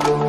you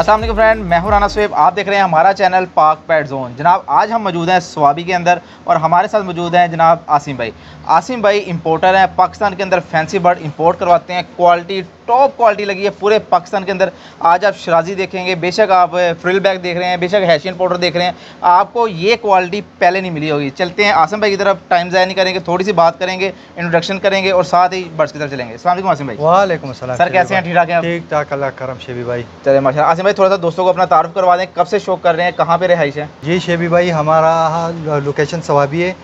Aslam friend मैं हूँ Rana swab. आप देख रहे हैं हमारा चैनल पाक पैट जोन। जनाब आज हम मौजूद हैं स्वाबी के अंदर और हमारे साथ मौजूद हैं जनाब आसिम भाई। आसिम भाई इंपोर्टर हैं पाकिस्तान के अंदर फैंसी बर्ड इंपोर्ट करवाते हैं। क्वालिटी टॉप क्वालिटी लगी है पूरे पाकिस्तान के अंदर। आज आप शराजी देखेंगे बेशक आप फ्रिल बैग देख रहे हैं बेशक हैशियन पाउडर देख रहे हैं। आपको ये क्वालिटी पहले नहीं मिली होगी। चलते हैं आसिम भाई की तरफ़ टाइम ज़ाया नहीं करेंगे थोड़ी सी बात करेंगे इंट्रोडक्शन करेंगे और साथ ही बर्ड्स की तरफ़ चलेंगे। असल आसिम भाई। वालेकुम सर कैसे हैं? ठीक ठाक हैं ठीक ठाक अल्लाह करम शेबी भाई। चले माशा आसिम भाई थोड़ा सा दोस्तों को अपना तारुफ करवा दें कब से शौक कर रहे हैं कहाँ पे रहाइश है जी शेबी भाई हमारा लोकेशन सवाबी है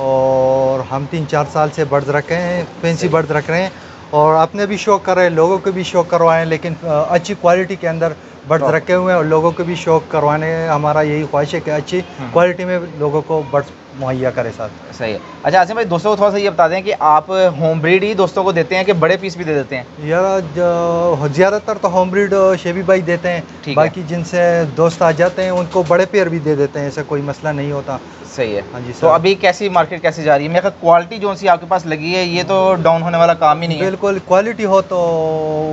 और हम तीन चार साल से बर्ड्स रखे हैं फैंसी बर्ड्स रख रहे हैं और अपने भी शौक कर रहे हैं लोगों को भी शौक करवाएँ लेकिन अच्छी क्वालिटी के अंदर बर्ड्स रखे हुए हैं और लोगों को भी शौक करवाने हमारा यही ख्वाहिश है कि अच्छी। क्वालिटी में लोगों को बर्ड्स मुहैया करे साथ। सही है। अच्छा आसिम भाई दोस्तों को थोड़ा सा ये बता दें कि आप होम ब्रीड ही दोस्तों को देते हैं कि बड़े पीस भी दे देते हैं? यार ज़्यादातर तो होम ब्रीड शेबी भाई देते हैं। बाकी जिनसे दोस्त आ जाते हैं उनको बड़े पेयर भी दे देते हैं ऐसा कोई मसला नहीं होता। सही है। हाँ जी तो अभी कैसी मार्केट कैसी जा रही है? मेरे क्वालिटी जो सी आपके पास लगी है ये तो डाउन होने वाला काम ही नहीं है। बिल्कुल क्वालिटी हो तो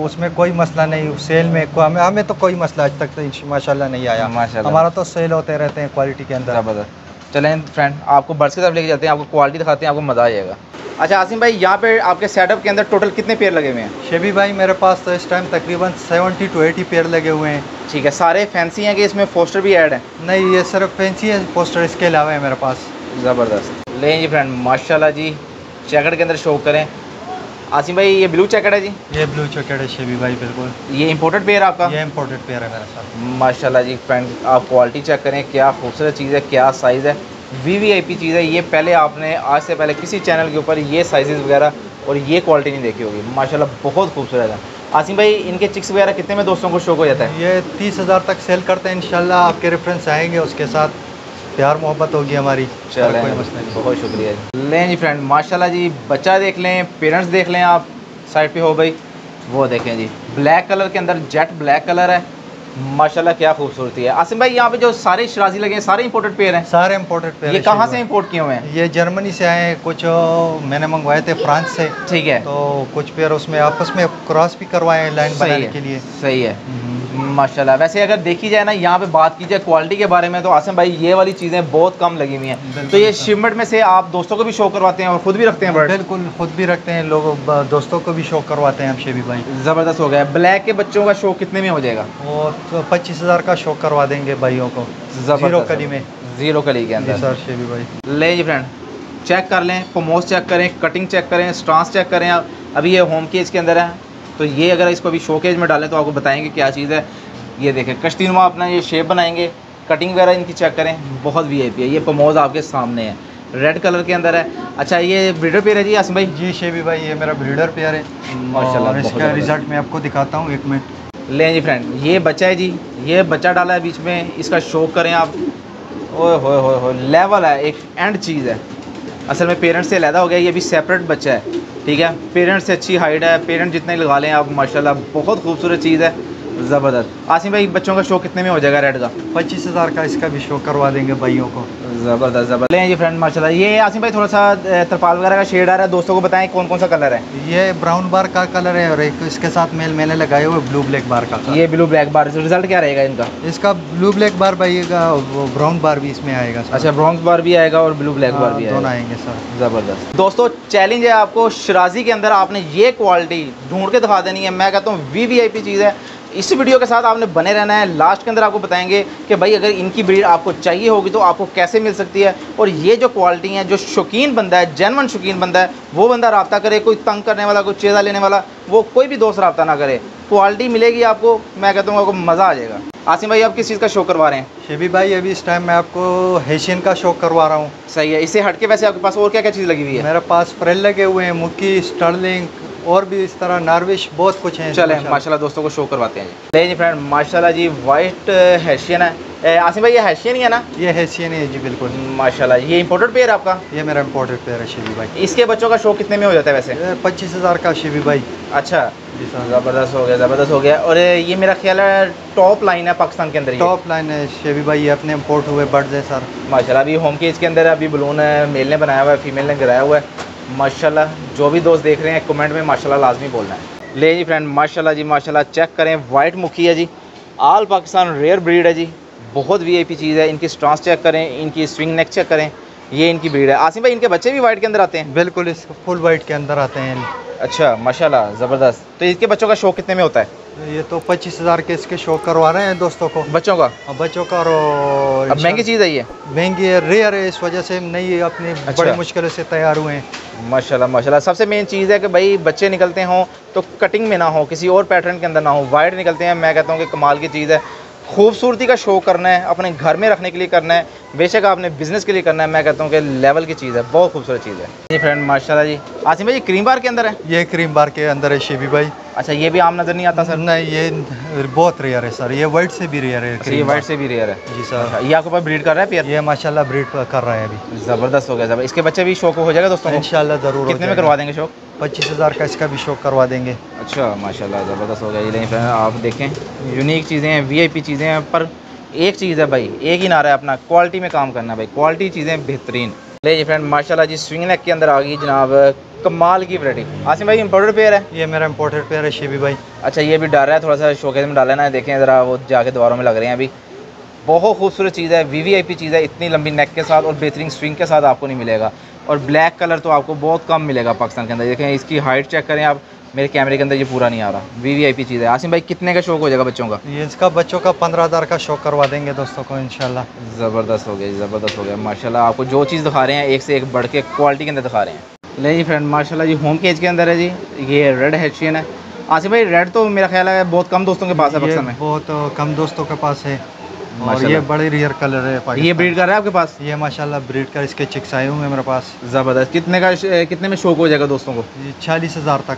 उसमें कोई मसला नहीं सेल में हमें हमें तो कोई मसला आज तक तो माशाल्लाह नहीं आया। माशाल्लाह। हमारा तो सेल होते रहते हैं क्वालिटी के अंदर। चलें फ्रेंड आपको बर्ड्स की तरफ़ लेके जाते हैं आपको क्वालिटी दिखाते हैं आपको मज़ा आएगा जाएगा। अच्छा आसिम भाई यहाँ पे आपके सेटअप के अंदर टोटल कितने पेड़ लगे हुए हैं? शेबी भाई मेरे पास तो इस टाइम तकरीबन 70 टू 80 पेयर लगे हुए हैं। ठीक है सारे फैंसी हैं कि इसमें पोस्टर भी ऐड है? नहीं ये सिर्फ़ फैंसी है पोस्टर इसके अलावा है मेरे पास। ज़बरदस्त। लें जी फ्रेंड माशाल्लाह जी जैकेट के अंदर शो करें। आसिम भाई ये ब्लू चैकेट है जी? ये ब्लू जैकेट है शेबी भाई बिल्कुल। ये इंपोर्टेड पेयर आपका? ये इंपोर्टेड पेयर है मेरे साथ। माशाल्लाह जी फ्रेंड आप क्वालिटी चेक करें क्या खूबसूरत चीज़ है क्या साइज़ है। वी वी आई पी चीज़ है ये पहले आपने आज से पहले किसी चैनल के ऊपर ये साइज़ वगैरह और ये क्वालिटी नहीं देखी होगी। माशाल्लाह बहुत खूबसूरत है। आसिम भाई इनके चिक्स वगैरह कितने में दोस्तों को शौक हो जाता है? ये तीस हज़ार तक सेल करते हैं इंशाल्लाह आपके रेफरेंस आएँगे उसके साथ। प्यार मोहब्बत होगी हमारी। चलें बहुत शुक्रिया लें जी फ्रेंड माशाल्लाह जी बच्चा देख लें पेरेंट्स देख लें आप साइड पे हो भाई वो देखें जी ब्लैक कलर के अंदर जेट ब्लैक कलर है। माशाल्लाह क्या खूबसूरती है। आसिम भाई यहाँ पे जो सारे शराजी लगे हैं सारे इंपोर्टेड पेयर हैं। सारे इंपोर्टेड पेयर ये कहाँ से इंपोर्ट किए हुए हैं? ये जर्मनी से आए कुछ मैंने मंगवाए थे फ्रांस से। ठीक है। तो कुछ पेयर उसमें आपस में क्रॉस भी करवाए हैं लाइन बनाने के लिए। सही है। माशाल्लाह। वैसे अगर देखी जाए ना यहाँ पे बात की जाए क्वालिटी के बारे में तो आसम भाई ये वाली चीज़ें बहुत कम लगी हुई हैं। तो ये शिमट में से आप दोस्तों को भी शो करवाते हैं और खुद भी रखते हैं बिल्कुल खुद भी रखते हैं लोग दोस्तों को भी शो करवाते हैं हम शेबी भाई। ज़बरदस्त हो गया। ब्लैक के बच्चों का शो कितने में हो जाएगा? वो तो पच्चीस हज़ार का शो करवा देंगे भाइयों को। ज़ीरो कली में। ज़ीरो कली के अंदर। सर शेबी भाई। ले जी फ्रेंड चेक कर लें पोमोस चेक करें कटिंग चेक करें स्ट्रांस चेक करें। अभी ये होम केज के अंदर है। तो ये अगर इसको अभी शोकेज में डालें तो आपको बताएँगे क्या चीज़ है। ये देखें कश्तीनुमा अपना ये शेप बनाएँगे। कटिंग वगैरह इनकी चेक करें। बहुत वी है। ये पमोज आपके सामने है। रेड कलर के अंदर है। अच्छा ये ब्रीडर पेयर है जी आसम भाई? जी शेबी भाई ये मेरा ब्रीडर पेयर है। माशाल्लाह इसका रिज़ल्ट मैं आपको दिखाता हूँ एक मिनट लें जी फ्रेंड ये बच्चा है जी। ये बच्चा डाला है बीच में। इसका शौक करें आप। ओए हो हो हो लेवल है। एक एंड चीज़ है। असल में पेरेंट्स से अलहदा हो गया, ये भी सेपरेट बच्चा है, ठीक है? पेरेंट्स से अच्छी हाइट है पेरेंट्स जितने लगा लें आप, माशाल्लाह, बहुत खूबसूरत चीज़ है। ज़बरदस्त। आसिम भाई बच्चों का शो कितने में हो जाएगा रेड का? पच्चीस हज़ार का इसका भी शो करवा देंगे भाइयों को। ज़बरदस्त ज़बरदस्त। लें जी फ्रेंड माशाल्लाह। ये आसिम भाई थोड़ा सा तरपाल वगैरह का शेड आ रहा है। दोस्तों को बताएँ कौन कौन सा कलर है। ये ब्राउन बार का कलर है और एक इसके साथ मेल मैंने लगाए हुए ब्लू ब्लैक बार का ये ब्लू ब्लैक बार रिज़ल्ट क्या रहेगा इनका? इसका ब्लू ब्लैक बार भाईगा ब्राउन बार भी इसमें आएगा अच्छा ब्राउन बार भी आएगा और ब्लू ब्लैक बार भी दोनों आएँगे। सर ज़बरदस्त। दोस्तों चैलेंज है आपको शराजी के अंदर आपने ये क्वालिटी ढूंढ के दिखा देनी है। मैं कहता हूँ वी चीज़ है। इस वीडियो के साथ आपने बने रहना है। लास्ट के अंदर आपको बताएँगे कि भाई अगर इनकी ब्रीड आपको चाहिए होगी तो आपको कैसे मिल सकती है? और ये जो क्वालिटी है जो शौकीन बंदा है जैनवन शौकीन बंदा है वो बंदा रबता करे कोई तंग करने वाला कोई चेज़ा लेने वाला वो कोई भी दोस्त रब्ता ना करे। क्वालिटी मिलेगी आपको मैं कहता हूँ आपको मज़ा आ जाएगा। आसिम भाई आप किस चीज़ का शो करवा रहे हैं? शेबी भाई अभी इस टाइम मैं आपको हेशियन का शो करवा रहा हूँ। सही है इसे हट के वैसे आपके पास और क्या क्या चीज़ लगी हुई है? मेरे पास फ्रेल लगे हुए हैं मुक्की स्टर्लिंग और भी इस तरह नार्विश बहुत कुछ है चले माशाल्लाह। दोस्तों को शो करवाते हैं जी। नहीं जी फ्रेंड माशाल्लाह जी वाइट हैशियन है। आसिम भाई ये हैशियन ही है ना? ये हैशियन है जी बिल्कुल। माशाल्लाह ये इंपोर्टेड पेयर आपका? ये मेरा इम्पोर्टेड पेयर है शेबी भाई। इसके बच्चों का शो कितने में हो जाता है वैसे? पच्चीस हज़ार का शेबी भाई। अच्छा। ज़बरदस्त हो गया ज़बरदस्त हो गया। और ये मेरा ख्याल है टॉप लाइन है पाकिस्तान के अंदर टॉप लाइन है शेबी भाई ये अपने इम्पोर्ट हुए बर्ड्स है सर। माशाल्लाह अभी होम केज के अंदर अभी बलून है मेल ने बनाया हुआ है फीमेल ने गिराया हुआ है। माशाल्लाह जो भी दोस्त देख रहे हैं कमेंट में माशाल्लाह लाजमी बोलना है। ले जी फ्रेंड माशाल्लाह जी माशाल्लाह चेक करें वाइट मुखी है जी। आल पाकिस्तान रेयर ब्रीड है जी। बहुत वीआईपी चीज़ है इनकी स्ट्रांस चेक करें इनकी स्विंग नेक चेक करें ये इनकी ब्रीड है। आसिम भाई इनके बच्चे भी वाइट के अंदर आते हैं? बिल्कुल इस फुल वाइट के अंदर आते हैं। अच्छा माशाल्लाह ज़बरदस्त। तो इसके बच्चों का शौक कितने में होता है? ये तो पच्चीस हज़ार के इसके शो करवा रहे हैं दोस्तों को। बच्चों का? अब बच्चों का और अब महँगी चीज़ है ये? महँगी है रेयर है इस वजह से नहीं अपनी अच्छा। बड़ी मुश्किलों से तैयार हुए हैं। माशाल्लाह माशाल्लाह। सबसे मेन चीज़ है कि भाई बच्चे निकलते हों तो कटिंग में ना हो किसी और पैटर्न के अंदर ना हो। वाइड निकलते हैं मैं कहता हूँ कि कमाल की चीज़ है। खूबसूरती का शो करना है अपने घर में रखने के लिए करना है। बेशक आपने बिज़नेस के लिए करना है मैं कहता हूँ कि लेवल की चीज़ है बहुत खूबसूरत चीज़ है। जी फ्रेंड माशाल्लाह जी। आसिम भाई क्रीम बार के अंदर है? ये क्रीम बार के अंदर है शेबी भाई। अच्छा ये भी आम नज़र नहीं आता सर? नहीं ये बहुत रेयर है सर। ये वाइट से भी रेयर है अच्छा, ये वाइट से भी रेयर है? जी सर। अच्छा, ये आपके पास ब्रीड कर रहा है पियर ये माशाल्लाह ब्रीड कर रहे हैं अभी। ज़बरदस्त हो गया ज़बर इसके बच्चे भी शौक हो जाएगा दोस्तों इंशाल्लाह ज़रूर कितने में करवा देंगे शौक? पच्चीस हज़ार का इसका भी शो करवा देंगे। अच्छा माशाल्लाह ज़बरदस्त हो गया ये लेकिन आप देखें यूनिक चीज़ें हैं वीआईपी चीज़ें हैं पर एक चीज़ है भाई एक ही नारा है अपना क्वालिटी में काम करना भाई क्वालिटी चीज़ें बेहतरीन। ले जी फ्रेंड माशाल्लाह जी स्विंग नेक के अंदर आ गई जनाब कमाल की वैरायटी आसिम भाई इम्पोर्टेड पेयर है? ये मेरा इम्पोर्टेड पेयर है शेबी भाई। अच्छा ये भी डाल रहा है थोड़ा सा शोकेस में डाला ना देखें ज़रा वो जाके दीवारों में लग रहे हैं अभी। बहुत खूबसूरत चीज़ है वी वी आई पी चीज़ है इतनी लंबी नेक के साथ और बेहतरीन स्विंग के साथ आपको नहीं मिलेगा। और ब्लैक कलर तो आपको बहुत कम मिलेगा पाकिस्तान के अंदर। देखें इसकी हाइट चेक करें आप मेरे कैमरे के अंदर ये पूरा नहीं आ रहा। वी वी आई पी चीज़ है। आसिम भाई कितने का शौक हो जाएगा बच्चों का? ये इसका बच्चों का पंद्रह हज़ार का शौक करवा देंगे दोस्तों को इंशाल्लाह। ज़बरदस्त हो गया ज़बरदस्त हो गया। माशाल्लाह आपको जो चीज़ दिखा रहे हैं एक से एक बढ़ के क्वालिटी के अंदर दिखा रहे हैं। ले जी फ्रेंड माशाल्लाह जी होम केज के अंदर है जी। ये रेड हेशियन है। आसिफ भाई रेड तो मेरा ख्याल है बहुत कम दोस्तों के पास है पाकिस्तान में। बहुत कम दोस्तों के पास है। और ये बड़े रेयर कलर है ये ब्रीड कर रहा है आपके पास? ये माशाल्लाह ब्रीड का इसके चिक्स आए हुए हैं मेरे पास। ज़बरदस्त। कितने का कितने में शौक हो जाएगा दोस्तों को? छियालीस हज़ार तक।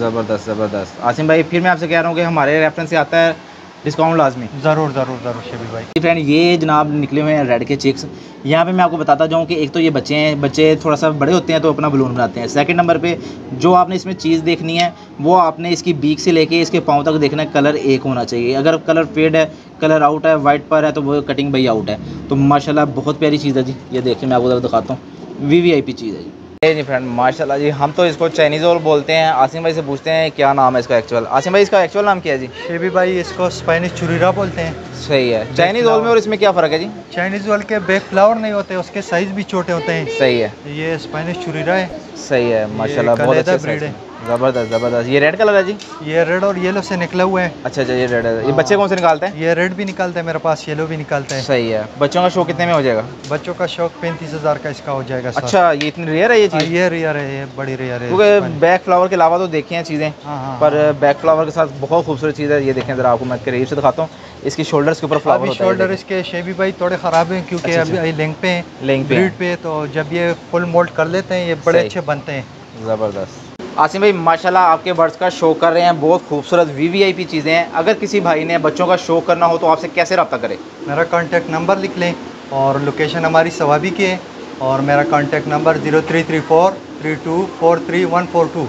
ज़बरदस्त ज़बरदस्त। आसिम भाई फिर मैं आपसे कह रहा हूँ कि हमारे रेफरेंस से आता है डिस्काउंट लाजमी। ज़रूर ज़रूर ज़रूर शेबी भाई। फ्रेंड ये जनाब निकले हुए हैं रेड के चिक्स यहाँ पे मैं आपको बताता जाऊँ कि एक तो ये बच्चे हैं बच्चे थोड़ा सा बड़े होते हैं तो अपना बलून बनाते हैं। सेकंड नंबर पे जो आपने इसमें चीज़ देखनी है वो आपने इसकी बीक से लेके इसके पाँव तक देखना है कलर एक होना चाहिए। अगर कलर फेड है कलर आउट है वाइट पर है तो वो कटिंग भाई आउट है। तो माशाला बहुत प्यारी चीज़ है जी। ये देखिए मैं आपको ज़रा दिखाता हूँ। वी चीज़ है जी। जी फ्रेंड माशाल्लाह जी हम तो इसको चाइनीज़ रोल बोलते हैं। आसिम भाई से पूछते हैं क्या नाम है इसका एक्चुअल आसिम भाई इसका एक्चुअल नाम क्या है जी? शेबी भाई इसको स्पेनिश चुरीरा बोलते हैं। सही है। चाइनीज़ रोल में और इसमें क्या फ़र्क है जी? चाइनीज़ ऑल के बैक फ्लावर नहीं होते उसके साइज़ भी छोटे होते हैं। सही है। ये स्पेनिश चुरीरा है। सही है माशा बहुत अच्छा है। है ज़बरदस्त ज़बरदस्त। ये रेड कलर है जी? ये रेड और येलो से निकला हुआ है। अच्छा अच्छा ये रेड है। ये हाँ। बच्चे कौन से निकालते हैं? ये रेड भी निकालते हैं मेरे पास येलो भी निकालते हैं। सही है। बच्चों का शो कितने में हो जाएगा? बच्चों का शौक पैंतीस हज़ार का इसका हो जाएगा अच्छा ये इतनी रेयर है ये हाँ, चीज़ ये रेयर है ये बड़ी रेयर है। क्योंकि बैक फ्लावर के अलावा तो देखी हैं चीज़ें हाँ, हाँ, पर हाँ। बैक फ्लावर के साथ बहुत खूबसूरत चीज़ है। ये देखें ज़रा आपको मैं करीब से दिखाता हूँ। इसकी शोल्डर्स के ऊपर फ्लावर है शोल्डर इसके शेबी भाई थोड़े ख़राब हैं क्योंकि अच्छा, अभी अच्छा। अभी लिंक पे हैं लिंक पे तो जब ये फुल मोल्ड कर लेते हैं ये बड़े अच्छे बनते हैं। ज़बरदस्त। आसिम भाई माशाल्लाह आपके बर्ड्स का शो कर रहे हैं बहुत खूबसूरत वी वी आई पी चीज़ें हैं। अगर किसी भाई ने बच्चों का शो करना हो तो आपसे कैसे रब्ता करें? मेरा कॉन्टैक्ट नंबर लिख लें और लोकेशन हमारी सवाबी की है और मेरा contact number zero three three four three two four three one four two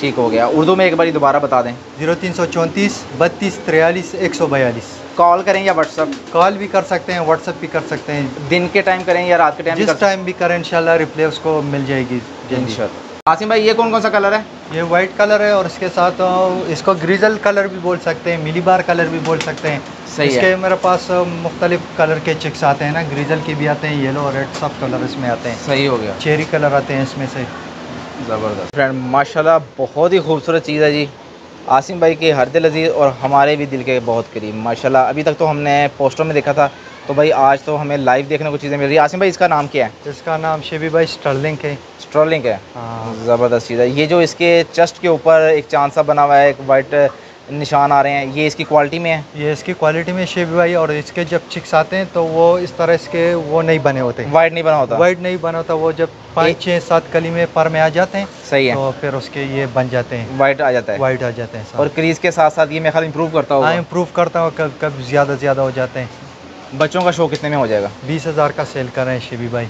ठीक हो गया। उर्दू में एक बार दोबारा बता दें। ज़ीरो तीन सौ चौंतीस बत्तीस तिरयालीस एक सौ बयालीस। कॉल करें या व्हाट्सअप कॉल भी कर सकते हैं व्हाट्सअप भी कर सकते हैं। दिन के टाइम करें या रात के टाइम जिस टाइम भी करें इंशाल्लाह रिप्लाई उसको मिल जाएगी जल्दी। आसिम भाई ये कौन कौन सा कलर है? ये वाइट कलर है और इसके साथ इसको ग्रीजल कलर भी बोल सकते हैं मिली बार कलर भी बोल सकते हैं। सही इसके है। मेरे पास मुख्तलिफ़ कलर के चिक्स आते हैं ना ग्रीजल के भी आते हैं येलो और रेड सब कलर इसमें आते हैं। सही हो गया। चेरी कलर आते हैं इसमें से। ज़बरदस्त। फ्रेंड माशाल्लाह बहुत ही खूबसूरत चीज़ है जी। आसिम भाई के हर दिल अज़ीज़ और हमारे भी दिल के बहुत करीब। माशाल्लाह अभी तक तो हमने पोस्टर में देखा था तो भाई आज तो हमें लाइव देखने को चीज़ें मिल रही है। आसिम भाई इसका नाम क्या है? इसका नाम शेबी भाई स्टर्लिंग है। स्ट्रॉलिंग है? हाँ। ज़बरदस्त चीज़ है। ये जो इसके चेस्ट के ऊपर एक चाँद सा बना हुआ है एक वाइट निशान आ रहे हैं ये इसकी क्वालिटी में है? ये इसकी क्वालिटी में शेबी भाई और इसके जब चिक्स आते हैं तो वो इस तरह इसके वो नहीं बने होते। वाइट नहीं बना होता। वाइट नहीं बना होता वो जब पाँच छः सात कली में पर में आ जाते हैं सही है। तो फिर उसके ये बन जाते हैं। वाइट आ जाता है। वाइट आ जाते हैं और क्रीज के साथ साथ ये मैं ख्याल इंप्रूव करता हाँ हूँ इम्प्रूव करता हूँ कब कब ज़्यादा ज़्यादा हो जाते हैं। बच्चों का शो कितने में हो जाएगा? बीस हज़ार का सेल कर रहे हैं शेबी भाई।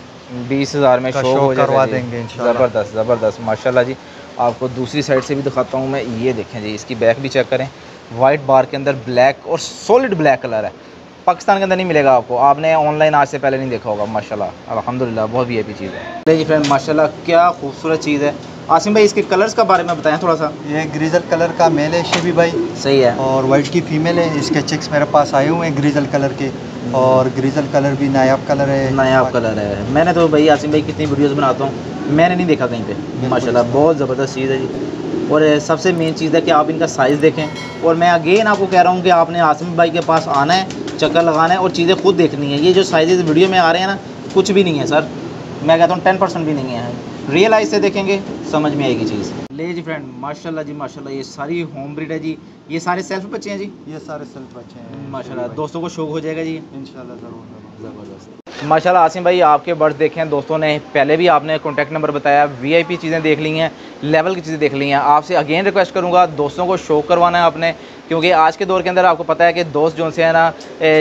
बीस हज़ार में शो शो हो करवा देंगे ज़बरदस्त ज़बरदस्त माशाल्लाह जी। आपको दूसरी साइड से भी दिखाता हूँ मैं ये देखें जी इसकी बैक भी चेक करें। वाइट बार के अंदर ब्लैक और सॉलिड ब्लैक कलर है। पाकिस्तान के अंदर नहीं मिलेगा आपको। आपने ऑनलाइन आज से पहले नहीं देखा होगा माशाल्लाह। अल्हम्दुलिल्लाह बहुत वी चीज़ है। जी फ्रेंड माशाल्लाह क्या खूबसूरत चीज़ है। आसिम भाई इसके कलर्स का बारे में बताएँ थोड़ा सा। ये ग्रीजल कलर का मेल है शेबी भाई। सही है। और वाइट की फीमेल है। इसके चिक्स मेरे पास आए हुए हैं ग्रीजल कलर के। और ग्रीजल कलर भी नायाब कलर है। नायाब कलर है। मैंने तो भाई आसिम भाई कितनी वीडियोस बनाता हूँ मैंने नहीं देखा कहीं पे। माशाल्लाह बहुत ज़बरदस्त चीज़ है जी। और सबसे मेन चीज़ है कि आप इनका साइज़ देखें। और मैं अगेन आपको कह रहा हूँ कि आपने आसिम भाई के पास आना है चक्कर लगाना है और चीज़ें खुद देखनी है। ये जो साइजेस वीडियो में आ रहे हैं ना कुछ भी नहीं है सर मैं कहता हूँ टेन परसेंट भी नहीं है। रियल आइज़ से देखेंगे समझ में आएगी चीज़। ले जी फ्रेंड माशाल्लाह जी माशाल्लाह ये सारी होम ब्रीड है जी ये सारे सेल्फ बच्चे हैं जी ये सारे सेल्फ बच्चे हैं माशाल्लाह दोस्तों को शौक हो जाएगा जी इंशाल्लाह ज़रूर ज़बरदस्त माशाल्लाह आसिम भाई, आपके बर्ड्स देखे हैं। दोस्तों ने पहले भी आपने कॉन्टैक्ट नंबर बताया वीआईपी चीज़ें देख ली हैं लेवल की चीज़ें देख ली हैं। आपसे अगेन रिक्वेस्ट करूँगा, दोस्तों को शो करवाना है आपने, क्योंकि आज के दौर के अंदर आपको पता है कि दोस्त जो से है ना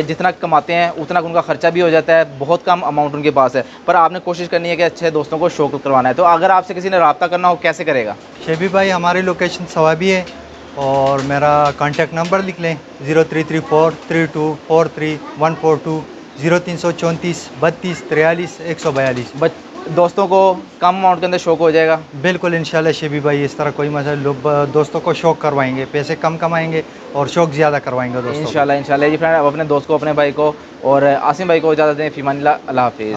जितना कमाते हैं, उतना उनका खर्चा भी हो जाता है, बहुत कम अमाउंट उनके पास है। पर आपने कोशिश करनी है कि अच्छे दोस्तों को शो करवाना है। तो अगर आपसे किसी ने रबता करना हो, कैसे करेगा? शेबी भाई, हमारी लोकेशन सवाबी है, और मेरा कॉन्टैक्ट नंबर लिख लें zero three three four three two four three one four two zero तीन सौ चौंतीस बत्तीस तिरयालीस एक सौ बयालीस। बच दोस्तों को कम अमाउंट के अंदर शौक हो जाएगा। बिल्कुल इंशाल्लाह शेबी भाई इस तरह कोई मसला लोग दोस्तों को शौक करवाएँगे पैसे कम कमाएँगे और शौक ज़्यादा करवाएँगे दोस्तों। इंशाल्लाह इंशाल्लाह। जी फ्रेंड अपने दोस्त को अपने भाई को और आसिम भाई को ज़्यादा दें। फ़ीमान अल्लाह हाफिज़।